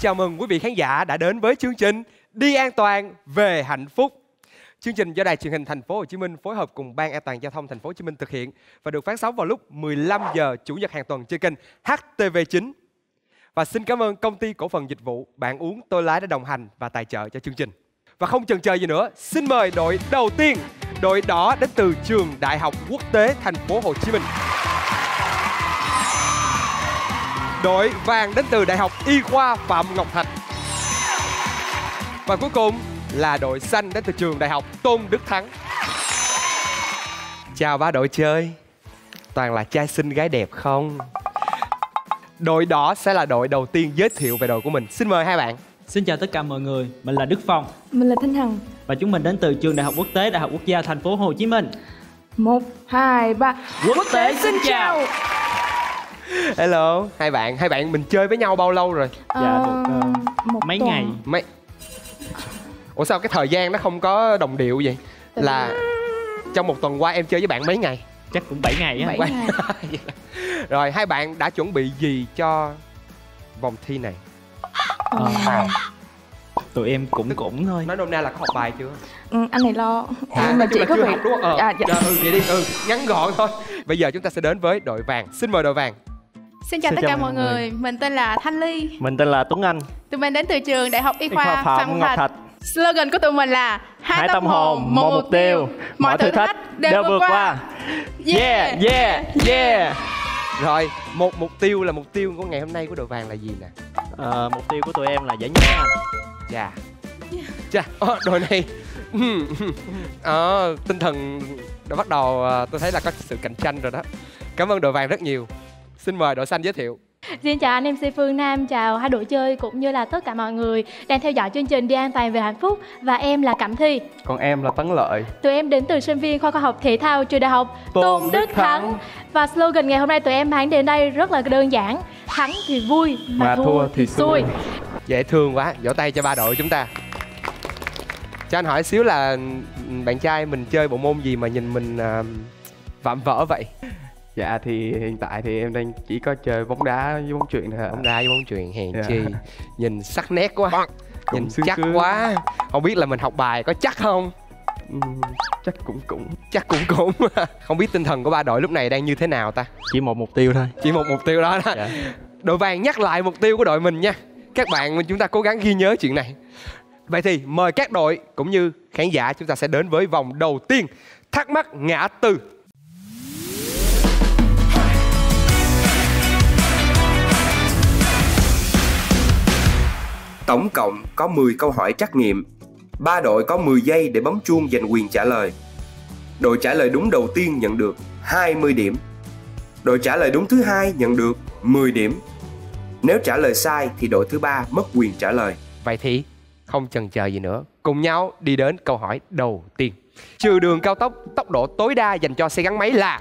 chào mừng quý vị khán giả đã đến với chương trình Đi an toàn về hạnh phúc. Chương trình do Đài truyền hình Thành phố Hồ Chí Minh phối hợp cùng Ban An toàn giao thông Thành phố Hồ Chí Minh thực hiện và được phát sóng vào lúc 15 giờ chủ nhật hàng tuần trên kênh HTV9. Và xin cảm ơn công ty cổ phần dịch vụ Bạn uống tôi lái đã đồng hành và tài trợ cho chương trình. Và không chần chờ gì nữa, xin mời đội đầu tiên, đội đỏ đến từ trường Đại học Quốc tế Thành phố Hồ Chí Minh. Đội vàng đến từ Đại học Y khoa Phạm Ngọc Thạch. Và cuối cùng là đội xanh đến từ trường Đại học Tôn Đức Thắng. Chào ba đội chơi. Toàn là trai xinh gái đẹp không? Đội đỏ sẽ là đội đầu tiên giới thiệu về đội của mình. Xin mời hai bạn. Xin chào tất cả mọi người, mình là Đức Phong Mình là Thanh Hằng và chúng mình đến từ trường Đại học Quốc tế Đại học Quốc gia Thành phố Hồ Chí Minh. Một, hai, ba Quốc tế xin chào. Hello, hai bạn. Hai bạn mình chơi với nhau bao lâu rồi? Dạ, được, ờ, một Mấy tuần. ngày Mấy Ủa sao cái thời gian nó không có đồng điệu vậy? Tại Là trong một tuần qua em chơi với bạn mấy ngày? chắc cũng 7 ngày á. Ngày. Rồi hai bạn đã chuẩn bị gì cho vòng thi này? Ờ, Tụi em cũng cũng thôi. Nói nôm na là có học bài chưa? ừ, anh này lo À, nhưng mà chị có chưa việc học đúng không? Ờ, à, dạ. dạ, ừ, vậy đi, ừ, ngắn gọn thôi. Bây giờ chúng ta sẽ đến với đội vàng. Xin mời đội vàng. Xin chào Xin tất chào cả mọi mọi người, mình tên là Thanh Ly Mình tên là Tuấn Anh, Tụi mình đến từ trường Đại học Y Y khoa khoa Phạm Phạm Ngọc Thạch Thạch. Slogan của tụi mình là Hai tâm hồn, một mục tiêu, mọi thử thách đều vượt qua. Yeah, yeah, yeah. Rồi, một mục tiêu là mục tiêu của ngày hôm nay của đội vàng là gì nè? Ờ, mục tiêu của tụi em là giải nhất anh. Chà. Chà, ờ, đội này ờ, tinh thần đã bắt đầu ờ, tôi thấy là có sự cạnh tranh rồi đó. Cảm ơn đội vàng rất nhiều. Xin mời đội xanh giới thiệu. Xin chào anh MC Phương Nam, chào hai đội chơi cũng như là tất cả mọi người đang theo dõi chương trình Đi An Toàn về Hạnh Phúc và em là Cẩm Thi. Còn em là Tấn Lợi Tụi em đến từ sinh viên khoa khoa học thể thao trường đại học Tôn Đức Đức Thắng và slogan ngày hôm nay tụi em mang đến đây rất là đơn giản thắng thì vui mà, Mà thua thì xui. Dễ thương quá, vỗ tay cho ba đội chúng ta. Cho anh hỏi xíu là bạn trai mình chơi bộ môn gì mà nhìn mình à, vạm vỡ vậy? Dạ thì hiện tại thì em đang chỉ có chơi bóng đá với bóng chuyền thôi ạ. Bóng đá với bóng chuyền hèn Dạ. chi. Nhìn sắc nét quá. Nhìn Cũng chắc sướng. quá. Không biết là mình học bài có chắc không? Ừm, Chắc cũng cũng. Chắc cũng cũng. Không biết tinh thần của ba đội lúc này đang như thế nào ta? Chỉ một mục tiêu thôi. Chỉ một mục tiêu đó đó Dạ. Đội vàng nhắc lại mục tiêu của đội mình nha. Các bạn chúng ta cố gắng ghi nhớ chuyện này. Vậy thì mời các đội cũng như khán giả chúng ta sẽ đến với vòng đầu tiên. Thắc mắc ngã tư Tổng cộng có 10 câu hỏi trắc nghiệm. Ba đội có 10 giây để bấm chuông giành quyền trả lời. Đội trả lời đúng đầu tiên nhận được 20 điểm. Đội trả lời đúng thứ hai nhận được 10 điểm. Nếu trả lời sai thì đội thứ ba mất quyền trả lời. Vậy thì không chần chờ gì nữa Cùng nhau đi đến câu hỏi đầu tiên Trừ đường cao tốc tốc độ tối đa dành cho xe gắn máy là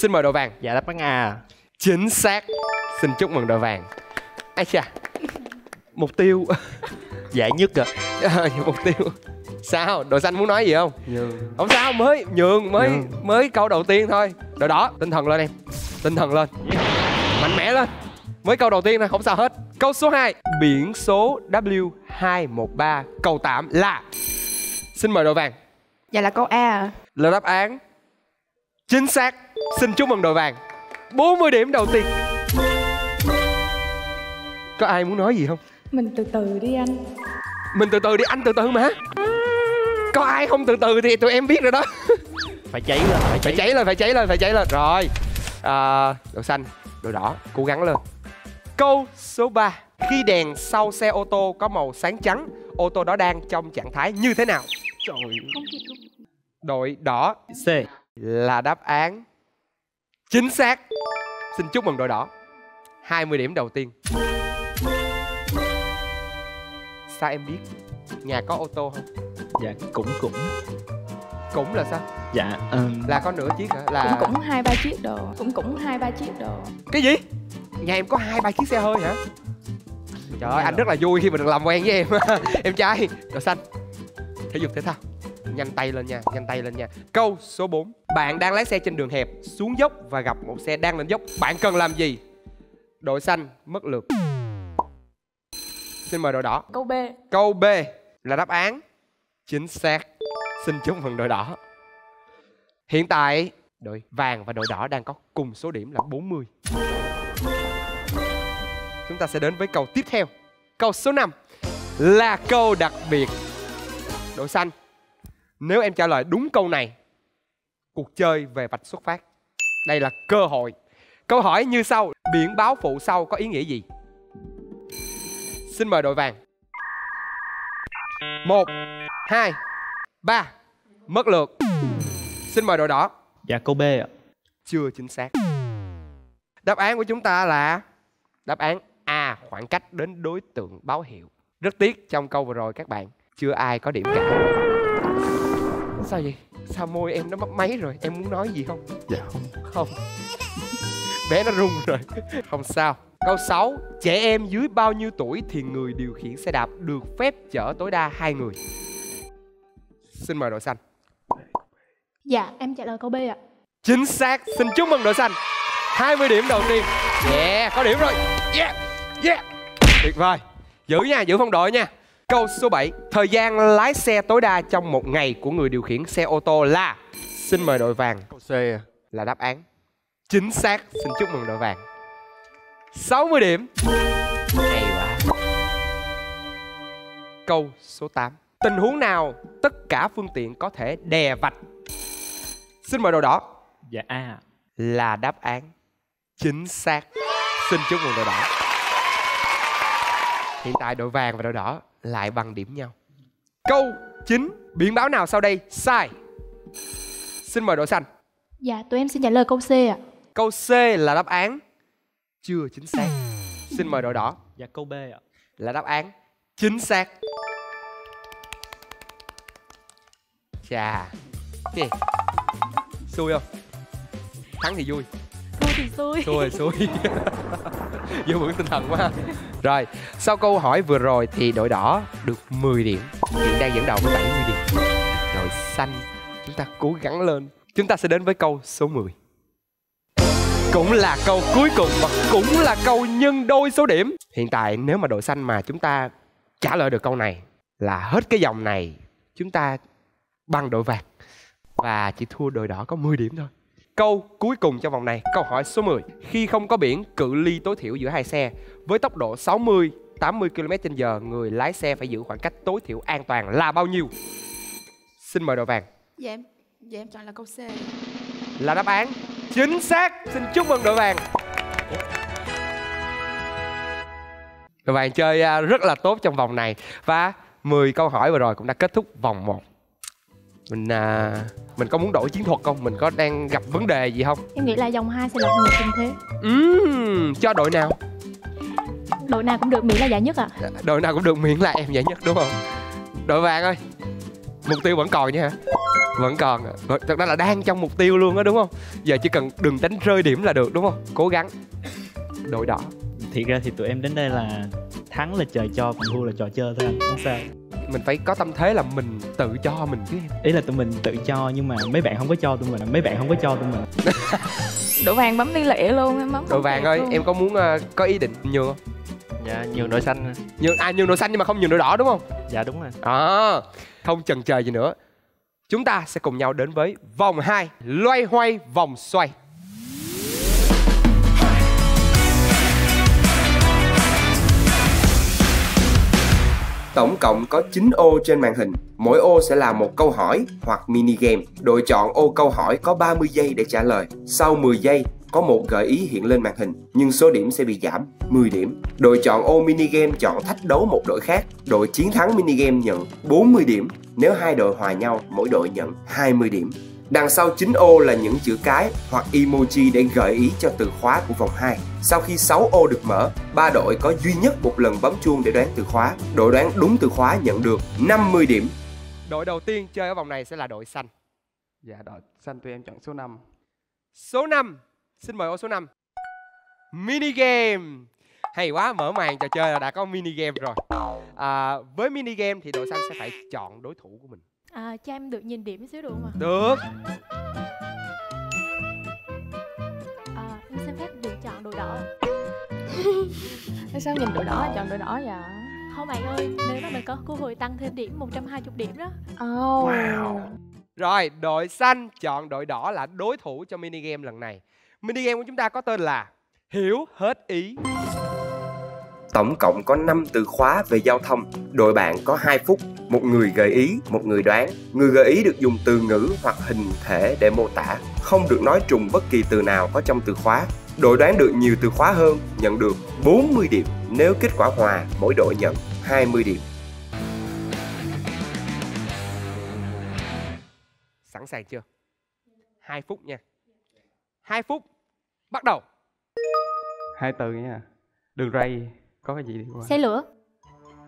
Xin mời đội vàng Dạ đáp án A. Chính xác Xin chúc mừng đội vàng Ây chà Mục tiêu. Giải nhất à. Mục tiêu. Sao? Đội xanh muốn nói gì không? như Không sao, mới nhường Mới Nhường. mới câu đầu tiên thôi. Đội đỏ, tinh thần lên em. Tinh thần lên. Mạnh mẽ lên. Mới câu đầu tiên thôi, không sao hết. Câu số 2 Biển số W213 cầu tạm là? Xin mời đội vàng. Dạ là câu A à. Là đáp án Chính xác. Xin chúc mừng đội vàng. 40 điểm đầu tiên. Có ai muốn nói gì không? Mình từ từ đi anh Mình từ từ đi, anh từ từ mà Có ai không từ từ thì tụi em biết rồi đó Phải cháy lên, phải Phải cháy. cháy lên, phải cháy lên, phải cháy lên Rồi à, Đội xanh, đội đỏ, cố gắng lên Câu số 3 Khi đèn sau xe ô tô có màu sáng trắng Ô tô đó đang trong trạng thái như thế nào? Trời. Đội đỏ C. là đáp án chính xác. Xin chúc mừng đội đỏ. 20 điểm đầu tiên. Sao em biết? Nhà có ô tô không? Dạ cũng cũng. Cũng là sao? Dạ ừm, Là có nửa chiếc hả? Là Cũng cũng hai ba chiếc đồ Cũng cũng hai ba chiếc đồ cái gì? Nhà em có hai ba chiếc xe hơi hả? Trời ơi, anh rất là vui khi mà được làm quen với em. em trai, đội xanh. Thể dục thể thao. Nhanh tay lên nha, nhanh tay lên nha. Câu số 4. Bạn đang lái xe trên đường hẹp, xuống dốc và gặp một xe đang lên dốc. Bạn cần làm gì? Đội xanh mất lượt. Xin mời đội đỏ. Câu B. Câu B là đáp án chính xác. Xin chúc mừng đội đỏ. Hiện tại đội vàng và đội đỏ đang có cùng số điểm là 40. Chúng ta sẽ đến với câu tiếp theo. Câu số 5 là câu đặc biệt. Đội xanh, nếu em trả lời đúng câu này, cuộc chơi về vạch xuất phát. Đây là cơ hội. Câu hỏi như sau, biển báo phụ sau có ý nghĩa gì? Xin mời đội vàng. Một, hai, ba, mất lượt. Xin mời đội đỏ. Dạ câu B ạ. Chưa chính xác. Đáp án của chúng ta là đáp án A, khoảng cách đến đối tượng báo hiệu. Rất tiếc trong câu vừa rồi các bạn chưa ai có điểm cả. Sao vậy? Sao môi em nó mấp máy rồi? Em muốn nói gì không? Dạ không. Không. Bé nó run rồi. Không sao. Câu 6. Trẻ em dưới bao nhiêu tuổi thì người điều khiển xe đạp được phép chở tối đa hai người? Xin mời đội xanh. Dạ, em trả lời câu B ạ. Chính xác. Xin chúc mừng đội xanh. 20 điểm đầu tiên. Yeah, có điểm rồi. Yeah, yeah. Tuyệt vời. Giữ nha, giữ phong độ nha. Câu số 7. Thời gian lái xe tối đa trong một ngày của người điều khiển xe ô tô là Xin mời đội vàng Câu C à. là đáp án chính xác. Xin chúc mừng đội vàng. 60 điểm. Hay quá. Câu số 8. Tình huống nào tất cả phương tiện có thể đè vạch? Xin mời đội đỏ Dạ A là đáp án chính xác. Xin chúc mừng đội đỏ. Hiện tại đội vàng và đội đỏ lại bằng điểm nhau. Câu 9. Biển báo nào sau đây sai? Xin mời đội xanh. Dạ, tụi em xin trả lời câu C ạ. Câu C là đáp án chưa chính xác. Xin mời đội đỏ Dạ câu B ạ. là đáp án chính xác. Chà. Gì? Xui không? Thắng thì vui. Thua thì xui. Xui xui. Giữ vững tinh thần quá. Rồi, sau câu hỏi vừa rồi thì đội đỏ được 10 điểm. Hiện đang dẫn đầu với 70 điểm. Đội xanh chúng ta cố gắng lên. Chúng ta sẽ đến với câu số 10. Cũng là câu cuối cùng và cũng là câu nhân đôi số điểm. Hiện tại nếu mà đội xanh mà chúng ta trả lời được câu này là hết cái dòng này chúng ta bằng đội vàng và chỉ thua đội đỏ có 10 điểm thôi. Câu cuối cùng trong vòng này, câu hỏi số 10. Khi không có biển cự ly tối thiểu giữa hai xe với tốc độ 60 80 km/h, người lái xe phải giữ khoảng cách tối thiểu an toàn là bao nhiêu? Xin mời đội vàng. Dạ em, dạ em chọn là câu C. Là đáp án chính xác. Xin chúc mừng đội vàng. Đội vàng chơi à, rất là tốt trong vòng này và 10 câu hỏi vừa rồi cũng đã kết thúc vòng 1. Mình à, mình có muốn đổi chiến thuật không? Mình có đang gặp vấn đề gì không? Em nghĩ là dòng 2 sẽ là người tình thế. Ừm, cho đội nào? Đội nào cũng được miễn là giải nhất ạ. Đội nào cũng được miễn là em giải nhất đúng không? Đội vàng ơi Mục tiêu vẫn còn nha hả? Vẫn còn Thật ra là đang trong mục tiêu luôn á đúng không? Giờ chỉ cần đừng đánh rơi điểm là được đúng không? Cố gắng Đội đỏ Thiệt ra thì tụi em đến đây là thắng là trời cho, còn thua là trò chơi thôi anh. Không sao. Mình phải có tâm thế là mình tự cho mình chứ em Ý là tụi mình tự cho nhưng mà mấy bạn không có cho tụi mình, mấy bạn không có cho tụi mình. Đội vàng bấm đi lẹ luôn, em bấm Đội vàng ơi luôn. em có muốn ờ, có ý định nhường không? Dạ nhường đội xanh. Nhường, à nhường đội xanh nhưng mà không nhường đội đỏ đúng không? Dạ đúng rồi. À, không chần chờ gì nữa Chúng ta sẽ cùng nhau đến với vòng 2 Loay hoay vòng xoay Tổng cộng có 9 ô trên màn hình. Mỗi ô sẽ là một câu hỏi hoặc mini game. Đội chọn ô câu hỏi có 30 giây để trả lời. Sau 10 giây, có một gợi ý hiện lên màn hình, nhưng số điểm sẽ bị giảm 10 điểm. Đội chọn ô mini game chọn thách đấu một đội khác. Đội chiến thắng mini game nhận 40 điểm. Nếu hai đội hòa nhau, mỗi đội nhận 20 điểm. Đằng sau 9 ô là những chữ cái hoặc emoji để gợi ý cho từ khóa của vòng 2. Sau khi 6 ô được mở, ba đội có duy nhất một lần bấm chuông để đoán từ khóa. Đội đoán đúng từ khóa nhận được 50 điểm. Đội đầu tiên chơi ở vòng này sẽ là đội xanh Dạ đội xanh tụi em chọn số 5. Số 5 Xin mời ô số 5 Mini game Hay quá, mở màn trò chơi là đã có mini game rồi à, Với mini game thì đội xanh sẽ phải chọn đối thủ của mình À, cho em được nhìn điểm xíu được không ạ? Được À, em xin phép được chọn đội đỏ. Sao nhìn đội đỏ chọn đội đỏ vậy? Không bạn ơi, nếu mà mình có cơ hội tăng thêm điểm 120 điểm đó. Oh. Rồi, đội xanh chọn đội đỏ là đối thủ cho mini game lần này. Mini game của chúng ta có tên là Hiểu hết ý. Tổng cộng có 5 từ khóa về giao thông. Đội bạn có 2 phút, một người gợi ý, một người đoán. Người gợi ý được dùng từ ngữ hoặc hình thể để mô tả, không được nói trùng bất kỳ từ nào có trong từ khóa. Đội đoán được nhiều từ khóa hơn nhận được 40 điểm. Nếu kết quả hòa, mỗi đội nhận 20 điểm. Sẵn sàng chưa? 2 phút nha. 2 phút. Bắt đầu. hai từ nha đường ray có cái gì đi qua Xe lửa.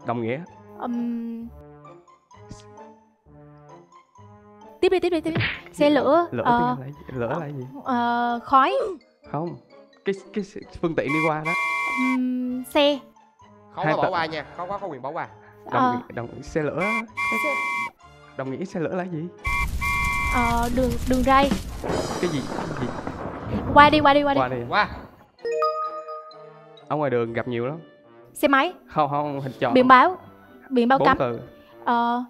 đồng nghĩa Ừm, Tiếp đi, tiếp đi, tiếp đi. Xe lửa. lửa ờ, là gì? lửa là gì ờ, khói. không cái cái phương tiện đi qua đó Ừm, xe. Khó Hai quá bỏ qua nha. Khó quá có quyền bỏ qua. đồng Ờ, nghĩa, đồng xe lửa đồng nghĩa xe lửa là gì ờ, đường đường ray. cái gì cái gì Qua đi, qua đi, qua đi. qua đi Qua. ở ngoài đường gặp nhiều lắm Xe máy. không không hình tròn Biển báo. Biển báo bốn cấm. từ Ờ,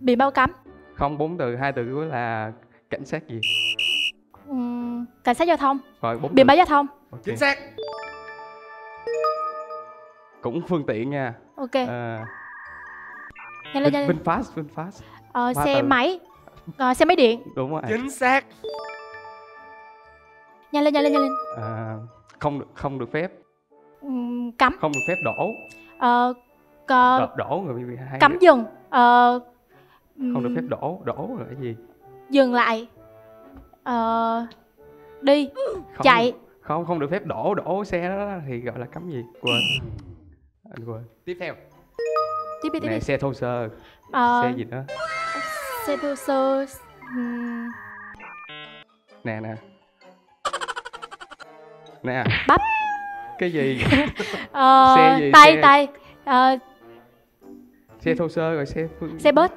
biển báo cấm. không bốn từ hai từ cuối là cảnh sát gì Ừm, cảnh sát giao thông. rồi bốn Biển từ báo giao thông. Ok. Chính xác. cũng phương tiện nha Ok. à, nhanh lên, nhanh lên. VinFast VinFast Ờ, ba xe từ. máy. Ờ, xe máy điện. đúng rồi Chính xác. Nhanh lên, nhanh lên, nhanh lên. à, không được không được phép cấm. không được phép đổ Ờ, có- đổ, đổ người bị hay cấm dừng. Ờ, không được phép đổ đổ là cái gì dừng lại. Ờ, đi. không, Chạy. không không được phép đổ đổ xe đó thì gọi là cấm gì quên anh quên Tiếp theo. Tiếp đi, tiếp nè đi. xe thô sơ Ờ, xe gì đó xe thô sơ. ừm, nè nè nè Bắp. cái gì ờ, Xe gì? tay, Xe- tay. Ờ, xe thô sơ rồi xe phương xe bus.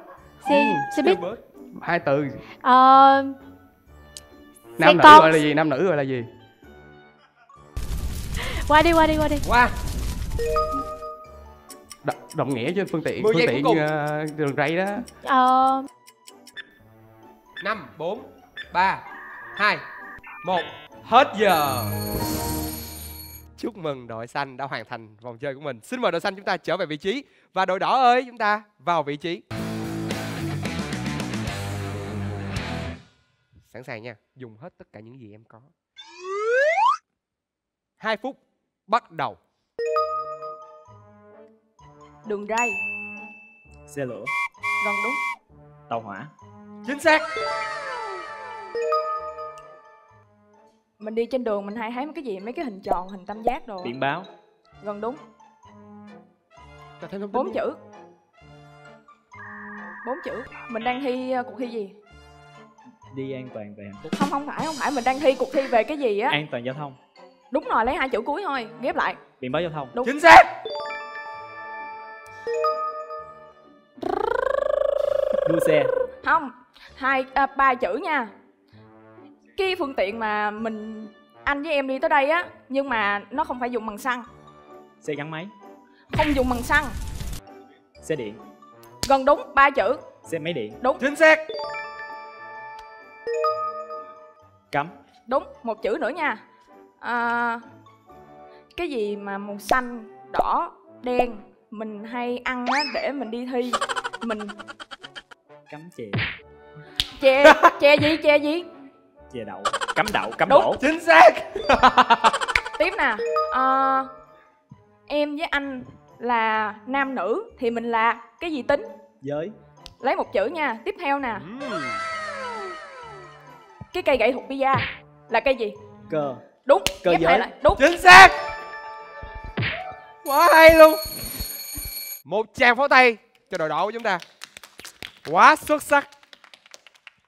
Xe, Ừ, xe buýt. hai từ Ờ, nam nữ con. gọi là gì nam nữ gọi là gì qua đi, qua đi, qua đi. Qua. Đ- đồng nghĩa trên phương tiện Mười phương tiện cùng. ờ, đường ray đó Ờ, 5, 4, 3, 2, 1. Hết giờ. Chúc mừng đội xanh đã hoàn thành vòng chơi của mình. Xin mời đội xanh chúng ta trở về vị trí. Và đội đỏ ơi, chúng ta vào vị trí. Sẵn sàng nha. Dùng hết tất cả những gì em có. 2 phút. Bắt đầu. Đường ray. xe lửa Gần đúng. tàu hỏa Chính xác. Mình đi trên đường mình hay thấy mấy cái gì, mấy cái hình tròn, hình tam giác đồ. á. biển báo Gần đúng. Thông tin Bốn chữ. Bốn chữ. Mình đang thi uh, cuộc thi gì? đi an toàn về hạnh phúc Không không phải, không phải. Mình đang thi cuộc thi về cái gì á? an toàn giao thông Đúng rồi, lấy hai chữ cuối thôi. Ghép lại. biển báo giao thông Đúng. Chính xác. đua xe Không. Hai, à, ba chữ nha. Cái phương tiện mà mình anh với em đi tới đây á nhưng mà nó không phải dùng bằng xăng. Xe gắn máy. Không dùng bằng xăng. Xe điện. Gần đúng ba chữ. Xe máy điện. Đúng. Chính xác. cấm đúng một chữ nữa nha. À, cái gì mà màu xanh đỏ đen mình hay ăn á để mình đi thi. Mình cấm chè. Chè chè gì chè gì chè đậu cấm đậu cấm Đúng. đổ Chính xác. tiếp nè à, em với anh là nam nữ thì mình là cái gì tính giới lấy một chữ nha tiếp theo nè Ừm. cái cây gậy thuộc pizza là cây gì cơ đúng Cơ ghép giới. lại đúng Chính xác. Quá hay luôn. Một tràng pháo tay cho đội đỏ của chúng ta. Quá xuất sắc.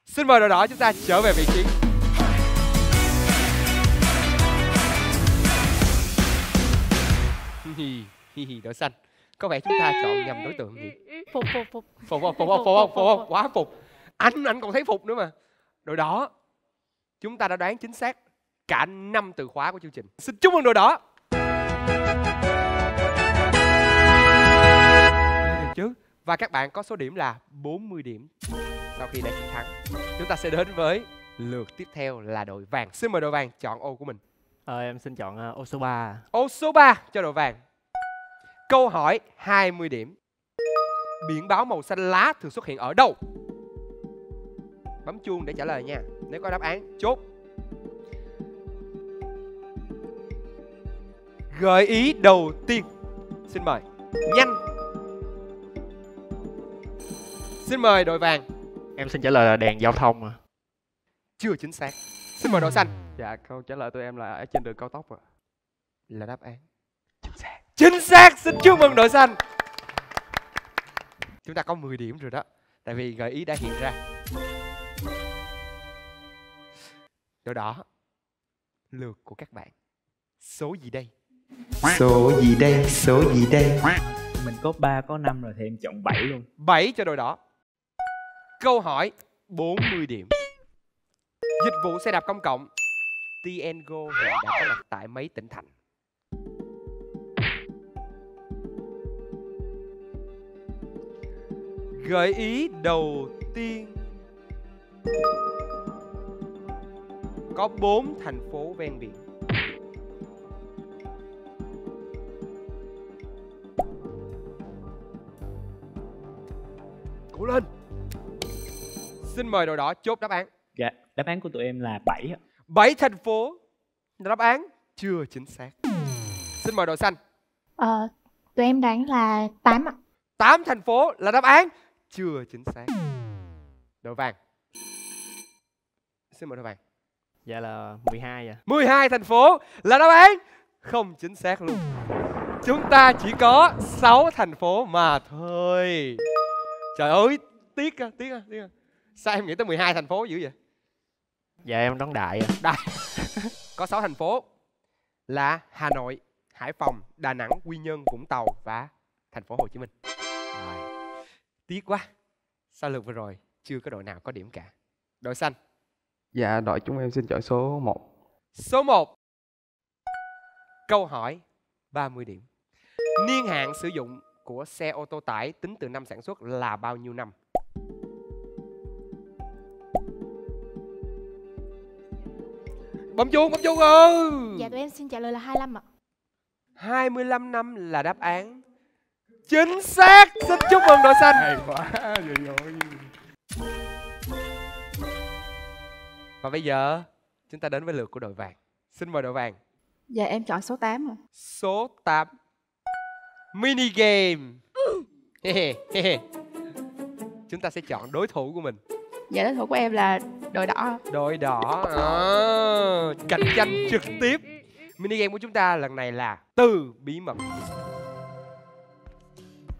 Xin mời đội đỏ chúng ta trở về vị trí. Hi, hi, hi, đội xanh. Có vẻ chúng ta chọn nhầm đối tượng nhỉ? Phục, phục, phục. Phục không? Phục không? Phục không? Phục không? Quá phục. Anh anh còn thấy phục nữa mà. Đội đỏ. Chúng ta đã đoán chính xác cả năm từ khóa của chương trình. Xin chúc mừng đội đỏ. chứ và các bạn có số điểm là 40 điểm sau khi đã chiến thắng chúng ta sẽ đến với lượt tiếp theo là đội vàng xin mời đội vàng chọn ô của mình Ờ, em xin chọn ô số 3 ô số 3 cho đội vàng câu hỏi 20 điểm. Biển báo màu xanh lá thường xuất hiện ở đâu? Bấm chuông để trả lời nha nếu có đáp án chốt. Gợi ý đầu tiên. Xin mời. Nhanh. Xin mời đội vàng. Em xin trả lời là đèn giao thông à. chưa chính xác. Xin mời đội xanh. Dạ câu trả lời tụi em là ở trên đường cao tốc ạ. là đáp án chính xác xin chúc mừng đội xanh. Chúng ta có 10 điểm rồi đó tại vì gợi ý đã hiện ra. Đội đỏ lượt của các bạn. Số gì đây? Số gì đây? Số gì đây? Mình có 3 có 5 rồi thì em chọn 7 luôn. 7 cho đội đỏ. Câu hỏi 40 điểm. Dịch vụ xe đạp công cộng TNGO hiện đã có mặt tại mấy tỉnh thành Gợi ý đầu tiên. Có 4 thành phố ven biển. Cố lên. Xin mời đội đỏ chốt đáp án. Dạ đáp án của tụi em là 7 ạ. 7 thành phố là Đáp án chưa chính xác. Xin mời đội xanh. Ờ, tụi em đoán là 8 ạ. 8 thành phố là đáp án chưa chính xác Đội vàng Xin mời đội vàng Dạ là 12 à. 12 thành phố là đáp án không chính xác luôn Chúng ta chỉ có 6 thành phố mà thôi Trời ơi tiếc à, tiếc à, tiếc à. Sao em nghĩ tới 12 thành phố dữ vậy Dạ em đoán đại à. Có 6 thành phố là Hà Nội, Hải Phòng, Đà Nẵng, Quy Nhơn, Vũng Tàu và thành phố Hồ Chí Minh. Tiếc quá. Sau lượt vừa rồi chưa có đội nào có điểm cả. Đội xanh Dạ đội chúng em xin chọn số 1. số 1. Câu hỏi 30 điểm. Niên hạn sử dụng của xe ô tô tải tính từ năm sản xuất là bao nhiêu năm? Bấm chuông, bấm chuông ơi. Dạ tụi em xin trả lời là 25 ạ. 25 năm là đáp án chính xác. Xin chúc mừng đội xanh. Hay quá, rồi rồi. Và bây giờ chúng ta đến với lượt của đội vàng. Xin mời đội vàng. Dạ em chọn số 8 rồi. Số 8. Mini game. chúng ta sẽ chọn đối thủ của mình. Dạ đối thủ của em là đội đỏ. Đội đỏ. À, cạnh tranh trực tiếp. Mini game của chúng ta lần này là từ bí mật.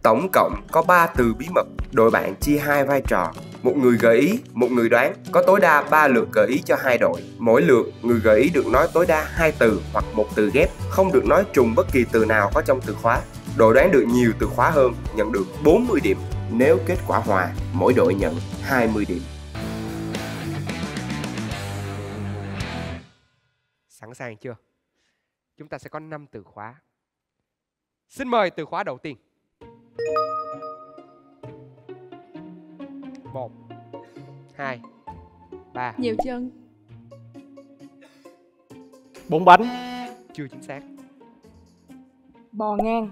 Tổng cộng có 3 từ bí mật, đội bạn chia hai vai trò. Một người gợi ý, một người đoán, có tối đa 3 lượt gợi ý cho hai đội. Mỗi lượt, người gợi ý được nói tối đa hai từ hoặc một từ ghép, không được nói trùng bất kỳ từ nào có trong từ khóa. Đội đoán được nhiều từ khóa hơn nhận được 40 điểm. Nếu kết quả hòa, mỗi đội nhận 20 điểm. Sẵn sàng chưa? Chúng ta sẽ có 5 từ khóa. Xin mời từ khóa đầu tiên một hai ba Nhiều chân. Bốn bánh. chưa chính xác Bò ngang.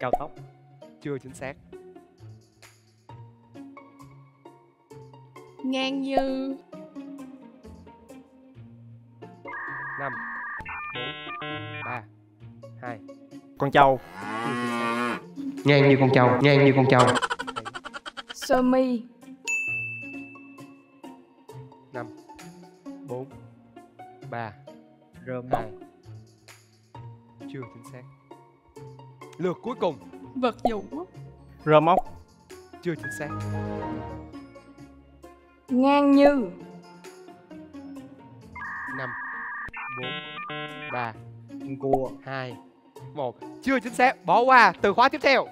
cao tốc chưa chính xác Ngang như. năm hai. Con trâu. Ngang như con trâu, ngang như con trâu. Sơ mi. năm. Bốn. Ba. Rơm móc hai chưa chính xác. Lượt cuối cùng. Vật dụng. Rơ móc. chưa chính xác. Ngang như. năm. Bốn. Ba. Cua. Hai một chưa chính xác bỏ qua từ khóa tiếp theo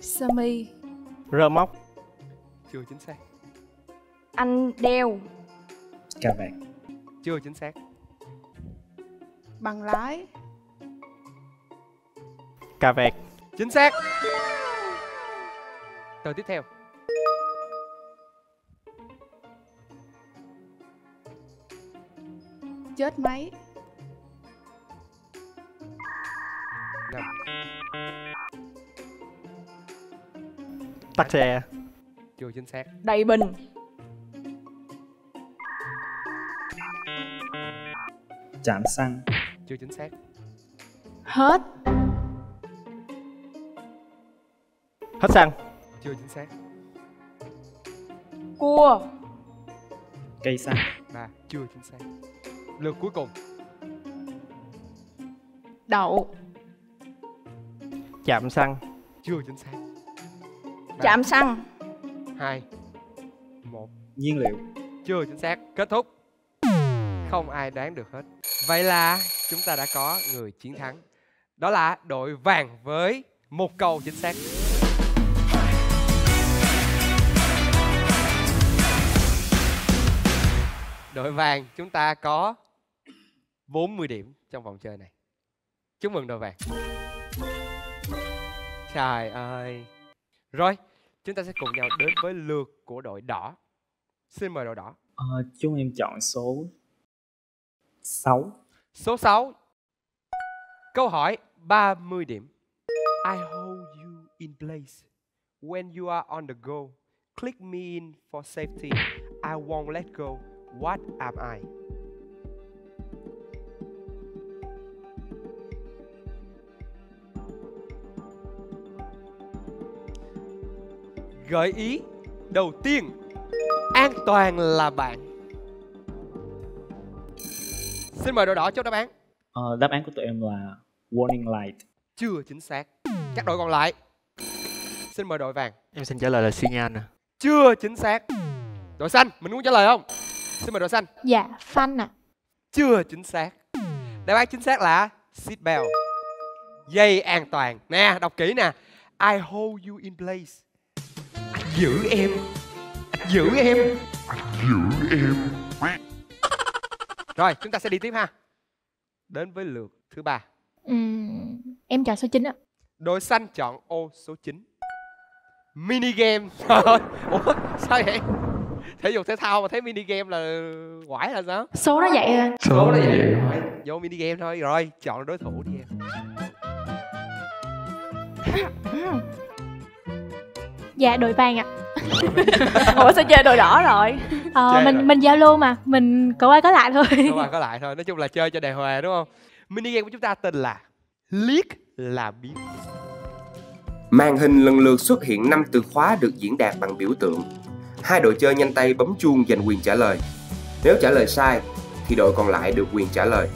Sơ mi. Rơ móc. chưa chính xác Anh đeo. cà vạt chưa chính xác Bằng lái. Cà vẹt. Chính xác. Từ tiếp theo. Chết máy. Tắt xe. Chưa chính xác. Đầy bình. Chạm xăng. Chưa chính xác. Hết. Hết xăng. Chưa chính xác. Cua. Cây xăng. Ba. Chưa chính xác. Lượt cuối cùng. Đậu. Chạm xăng. Chưa chính xác. Chạm xăng. Hai. Một. Nhiên liệu. Chưa chính xác. Kết thúc. Không ai đoán được hết. Vậy là chúng ta đã có người chiến thắng. Đó là đội vàng với một câu chính xác. Đội vàng chúng ta có 40 điểm trong vòng chơi này. Chúc mừng đội vàng. Trời ơi. Rồi, chúng ta sẽ cùng nhau đến với lượt của đội đỏ. Xin mời đội đỏ. Ờ, chúng em chọn số 6. Số 6. Câu hỏi 30 điểm. I hold you in place. When you are on the go, click me in for safety. I won't let go. What am I? Gợi ý đầu tiên An toàn là bạn. Xin mời đội đỏ chốt đáp án. Ờ, đáp án của tụi em là warning light. Chưa chính xác. Các đội còn lại. Xin mời đội vàng. Em xin trả lời là xi nhan. Chưa chính xác. Đội xanh, mình muốn trả lời không? Xin mời đội xanh. Dạ, phanh ạ. Chưa chính xác. Đáp án chính xác là seat belt Dây an toàn. Nè, đọc kỹ nè. I hold you in place giữ em. Giữ em. Giữ em. Rồi, chúng ta sẽ đi tiếp ha. Đến với lượt thứ ba. Ừm, em chọn số 9 ạ. Đội xanh chọn ô số 9 Mini game. Trời ơi, Ủa sao vậy? Thể dục thể thao mà thấy mini game là quải là sao? Số nó vậy à. Số nó vậy. Rồi Vô mini game thôi. Rồi chọn đối thủ đi em Dạ, đội vàng ạ. Ủa sao chơi đội đỏ rồi? Ờ, Chơi mình rồi. mình giao lưu mà, mình có qua có lại thôi. Các bạn có lại thôi Nói chung là chơi cho đề hòa đúng không Mini game của chúng ta tên là Liếc là biết Màn hình lần lượt xuất hiện 5 từ khóa được diễn đạt bằng biểu tượng. Hai đội chơi nhanh tay bấm chuông giành quyền trả lời. Nếu trả lời sai thì đội còn lại được quyền trả lời.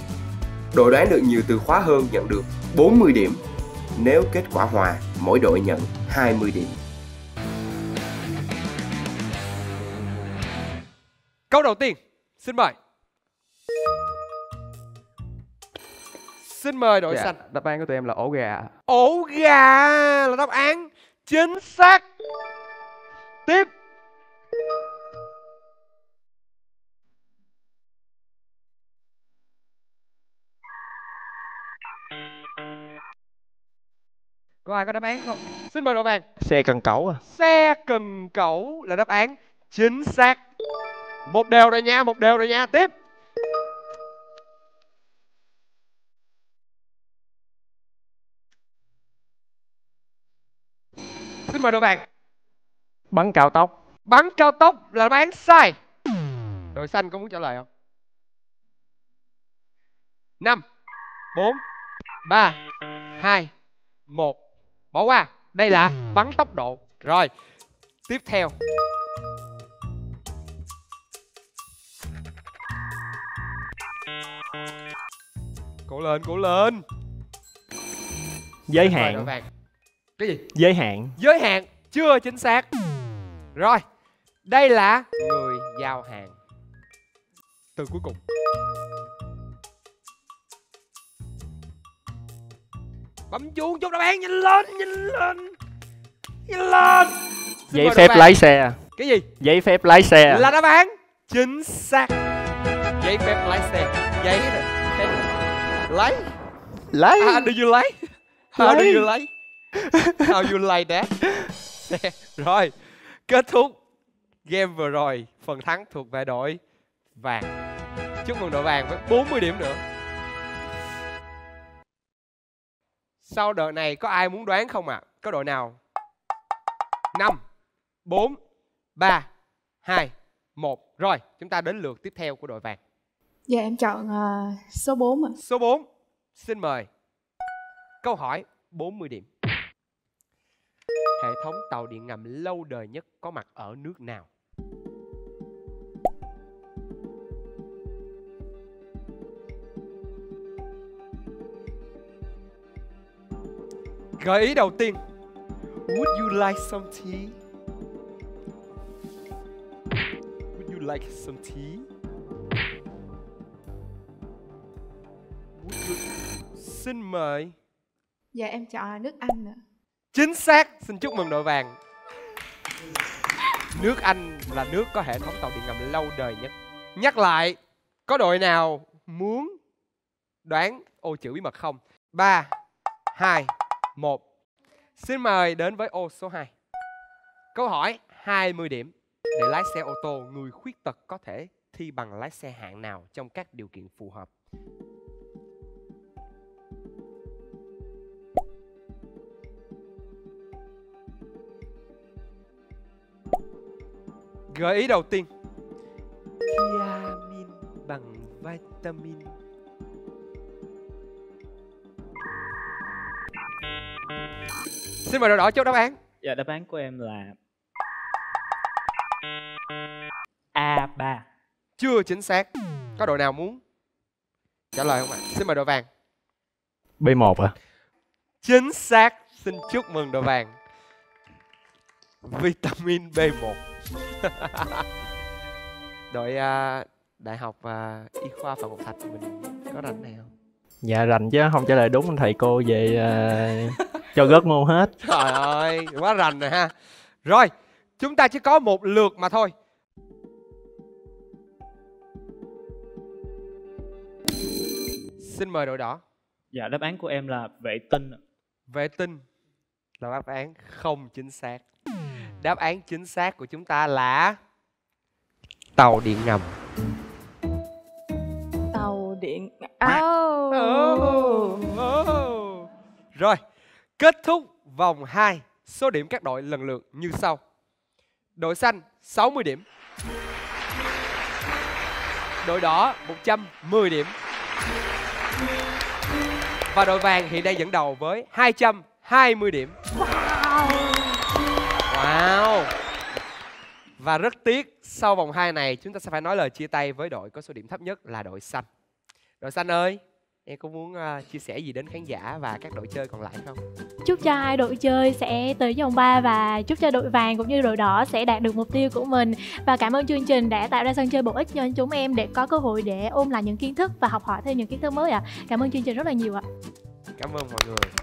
Đội đoán được nhiều từ khóa hơn nhận được 40 điểm. Nếu kết quả hòa, mỗi đội nhận 20 điểm. Câu đầu tiên Xin mời Xin mời đội Dạ, xanh đáp án của tụi em là ổ gà. Ổ gà là đáp án chính xác Tiếp Có ai có đáp án không? Xin mời đội vàng Xe cần cẩu à. Xe cần cẩu là đáp án chính xác Một đều rồi nha, một đều rồi nha. Tiếp. Xin mời đội vàng Bắn cao tốc. Bắn cao tốc là đáp án sai. Đội xanh có muốn trả lời không? 5 4 3 2 1 Bỏ qua. Đây là bắn tốc độ. Rồi Tiếp theo lên, cố lên Giới hạn. Cái gì? Giới hạn. Giới hạn chưa chính xác Rồi Đây là người giao hàng Từ cuối cùng Bấm chuông chốt đáp án nhanh lên nhanh lên nhanh lên Xin Giấy phép lái xe. Cái gì Giấy phép lái xe. là đáp án chính xác giấy phép lái xe giấy lấy lấy Ah, do you like? How do Lấy. you like? How you like that? rồi, kết thúc game vừa rồi, phần thắng thuộc về đội vàng. Chúc mừng đội vàng với 40 điểm nữa. Sau đợt này có ai muốn đoán không ạ? Có đội nào? 5 4 3 2 1. Rồi, chúng ta đến lượt tiếp theo của đội vàng. Dạ em chọn uh, số 4 ạ. Số 4, xin mời. Câu hỏi 40 điểm. Hệ thống tàu điện ngầm lâu đời nhất có mặt ở nước nào? Gợi ý đầu tiên. Would you like some tea? Would you like some tea? Xin mời. Dạ em chọn nước Anh ạ. Chính xác, xin chúc mừng đội vàng. Nước Anh là nước có hệ thống tàu điện ngầm lâu đời nhất. Nhắc lại, có đội nào muốn đoán ô chữ bí mật không? 3, 2, 1. Xin mời đến với ô số 2. Câu hỏi 20 điểm. Để lái xe ô tô, người khuyết tật có thể thi bằng lái xe hạng nào trong các điều kiện phù hợp? Gợi ý đầu tiên. Thiamin bằng vitamin. Xin mời đội đỏ chốt đáp án. Dạ đáp án của em là A3 Chưa chính xác. Có đội nào muốn trả lời không ạ? Xin mời đội vàng. B1 à Chính xác. Xin chúc mừng đội vàng. Vitamin B1 Đội à, Đại học à, Y khoa Phạm Ngọc Thạch mình có rành này không? Dạ rành chứ không trả lời đúng thầy cô về ờ, cho gớt môn hết. Trời ơi, quá rành rồi ha. Rồi, chúng ta chỉ có một lượt mà thôi. Xin mời đội đỏ. Dạ đáp án của em là vệ tinh. Vệ tinh là đáp án không chính xác Đáp án chính xác của chúng ta là Tàu điện ngầm. Tàu điện... Oh. Oh, oh. Rồi, kết thúc vòng 2 Số điểm các đội lần lượt như sau. Đội xanh 60 điểm. Đội đỏ 110 điểm. Và đội vàng hiện đang dẫn đầu với 220 điểm. Wow Và rất tiếc sau vòng 2 này chúng ta sẽ phải nói lời chia tay với đội có số điểm thấp nhất là đội xanh Đội xanh ơi Em có muốn ờ, chia sẻ gì đến khán giả và các đội chơi còn lại không? Chúc cho hai đội chơi sẽ tới vòng 3 và chúc cho đội vàng cũng như đội đỏ sẽ đạt được mục tiêu của mình. Và cảm ơn chương trình đã tạo ra sân chơi bổ ích cho chúng em để có cơ hội để ôn lại những kiến thức và học hỏi thêm những kiến thức mới ạ. Cảm ơn chương trình rất là nhiều ạ. Cảm ơn mọi người.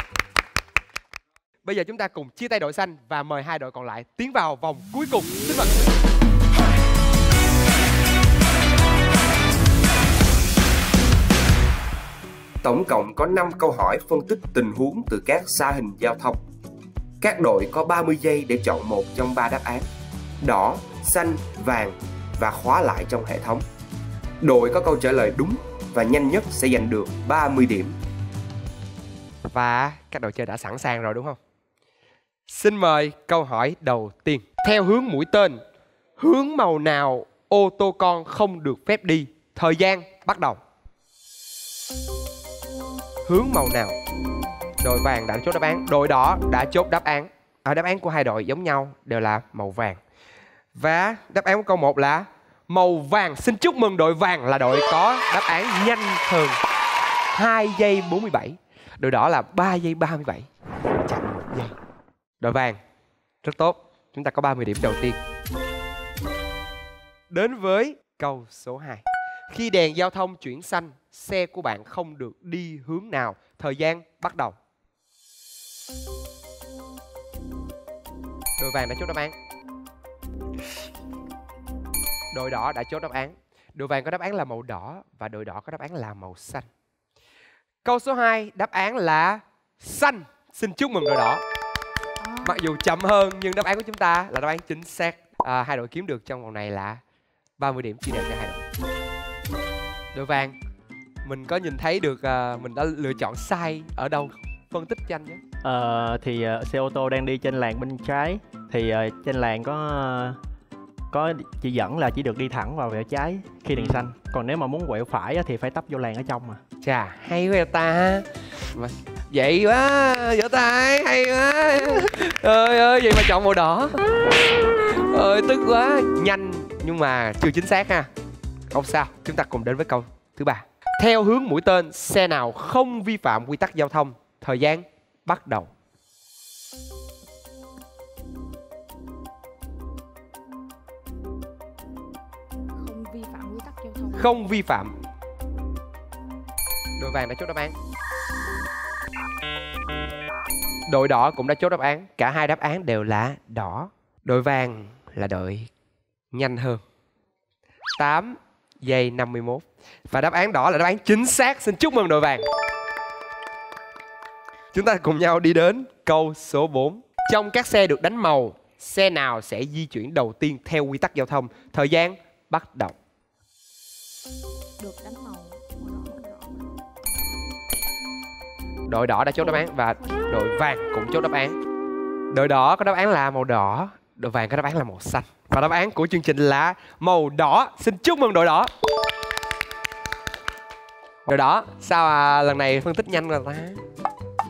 Bây giờ chúng ta cùng chia tay đội xanh và mời hai đội còn lại tiến vào vòng cuối cùng. Xin mời. Tổng cộng có 5 câu hỏi phân tích tình huống từ các xa hình giao thông. Các đội có 30 giây để chọn một trong ba đáp án. Đỏ, xanh, vàng và khóa lại trong hệ thống. Đội có câu trả lời đúng và nhanh nhất sẽ giành được 30 điểm. Và các đội chơi đã sẵn sàng rồi đúng không? Xin mời câu hỏi đầu tiên. Theo hướng mũi tên, hướng màu nào ô tô con không được phép đi? Thời gian bắt đầu. Hướng màu nào? Đội vàng đã chốt đáp án, đội đỏ đã chốt đáp án. Ở đáp án của hai đội giống nhau đều là màu vàng. Và đáp án của câu 1 là màu vàng. Xin chúc mừng đội vàng là đội có đáp án nhanh hơn 2 giây 47. Đội đỏ là 3 giây 37. Chặt 1 giây. Đội vàng rất tốt. Chúng ta có 30 điểm đầu tiên. Đến với câu số 2. Khi đèn giao thông chuyển xanh, xe của bạn không được đi hướng nào? Thời gian bắt đầu. Đội vàng đã chốt đáp án. Đội đỏ đã chốt đáp án. Đội vàng có đáp án là màu đỏ và đội đỏ có đáp án là màu xanh. Câu số 2 đáp án là xanh. Xin chúc mừng đội đỏ. Mặc dù chậm hơn nhưng đáp án của chúng ta là đáp án chính xác. À, hai đội kiếm được trong vòng này là 30 điểm chia đều cho hai đội. Đội vàng, mình có nhìn thấy được à, mình đã lựa chọn sai ở đâu? Phân tích cho anh nhé. Ờ, thì ờ, xe ô tô đang đi trên làn bên trái thì ờ, trên làn có ờ, có chỉ dẫn là chỉ được đi thẳng vào vẹo trái khi đèn xanh còn nếu mà muốn quẹo phải thì phải tấp vô làn ở trong mà Chà, hay quá ta. Mà vậy quá, vỗ tay, hay quá. Ơi ơi, vậy mà chọn màu đỏ. Ơi tức quá, nhanh nhưng mà chưa chính xác ha. Không sao, chúng ta cùng đến với câu thứ ba. Theo hướng mũi tên, xe nào không vi phạm quy tắc giao thông? Thời gian bắt đầu. không vi phạm quy tắc giao thông Không vi phạm. Đội vàng đã chốt đáp án. Đội đỏ cũng đã chốt đáp án. Cả hai đáp án đều là đỏ. Đội vàng là đội nhanh hơn. 8 giây 51. Và đáp án đỏ là đáp án chính xác. Xin chúc mừng đội vàng. Chúng ta cùng nhau đi đến câu số 4. Trong các xe được đánh màu, xe nào sẽ di chuyển đầu tiên theo quy tắc giao thông? Thời gian bắt đầu. được đánh màu Đội đỏ đã chốt đáp án và đội vàng cũng chốt đáp án. Đội đỏ có đáp án là màu đỏ, đội vàng có đáp án là màu xanh. Và đáp án của chương trình là màu đỏ. Xin chúc mừng đội đỏ. Đội đỏ, sao à, lần này phân tích nhanh rồi ta?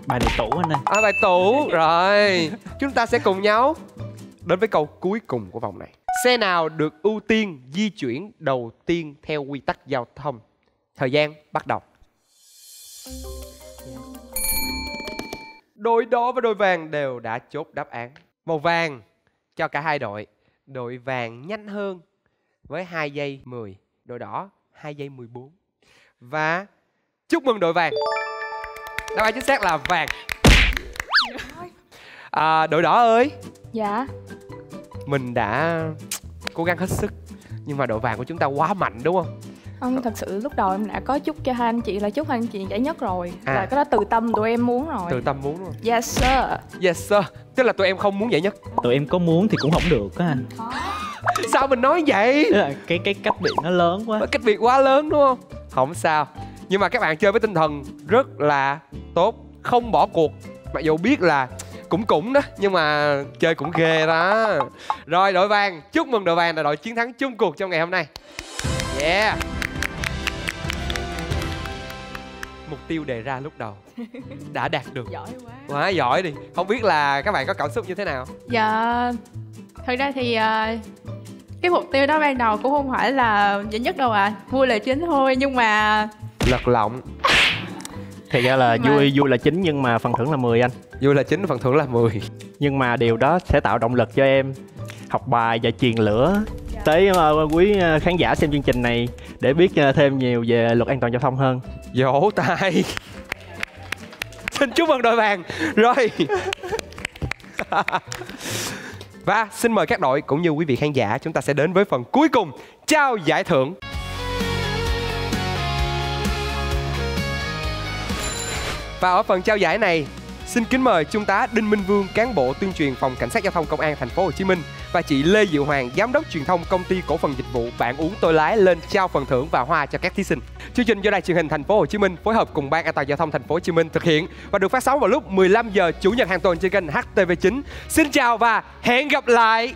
bài này tủ anh ơi À, bài tủ rồi. Chúng ta sẽ cùng nhau đến với câu cuối cùng của vòng này. Xe nào được ưu tiên di chuyển đầu tiên theo quy tắc giao thông? Thời gian bắt đầu. Đội đỏ và đội vàng đều đã chốt đáp án. Màu vàng cho cả hai đội. Đội vàng nhanh hơn với 2 giây 10. Đội đỏ 2 giây 14. Và chúc mừng đội vàng. Đáp án chính xác là vàng. À, đội đỏ ơi, dạ mình đã cố gắng hết sức nhưng mà đội vàng của chúng ta quá mạnh đúng không? Không thật sự lúc đầu em đã có chúc cho hai anh chị là chúc hai anh chị giải nhất rồi À. là cái đó từ tâm tụi em muốn rồi Từ tâm muốn luôn. yes sir Yes sir. Tức là tụi em không muốn giải nhất. tụi em có muốn thì cũng không được á anh Sao mình nói vậy? Là cái cái cách biệt nó lớn quá Cách việc quá lớn đúng không? Không sao. Nhưng mà các bạn chơi với tinh thần rất là tốt, không bỏ cuộc. Mặc dù biết là cũng cũng đó nhưng mà chơi cũng ghê đó. Rồi đội vàng, chúc mừng đội vàng là đội chiến thắng chung cuộc trong ngày hôm nay. Yeah. Mục tiêu đề ra lúc đầu đã đạt được. giỏi quá Quá giỏi đi. Không biết là các bạn có cảm xúc như thế nào? Dạ Thật ra thì ờ, Cái mục tiêu đó ban đầu cũng không phải là giải nhất đâu à Vui là chính thôi Nhưng mà Lật lọng. thì ra là Mà- vui vui là chính nhưng mà phần thưởng là 10 anh Vui là chính, phần thưởng là 10. nhưng mà điều đó sẽ tạo động lực cho em học bài và truyền lửa tới ờ, quý ờ, khán giả xem chương trình này để biết ờ, thêm nhiều về luật an toàn giao thông hơn Vỗ tay. Xin chúc mừng đội vàng. Rồi. Và xin mời các đội cũng như quý vị khán giả chúng ta sẽ đến với phần cuối cùng trao giải thưởng. Và ở phần trao giải này, xin kính mời Trung tá Đinh Minh Vương, cán bộ tuyên truyền phòng cảnh sát giao thông công an thành phố Hồ Chí Minh và chị Lê Diệu Hoàng, giám đốc truyền thông công ty cổ phần dịch vụ bạn uống tôi lái lên trao phần thưởng và hoa cho các thí sinh. Chương trình do Đài truyền hình thành phố Hồ Chí Minh phối hợp cùng Ban An toàn giao thông thành phố Hồ Chí Minh thực hiện và được phát sóng vào lúc 15 giờ chủ nhật hàng tuần trên kênh HTV9. Xin chào và hẹn gặp lại.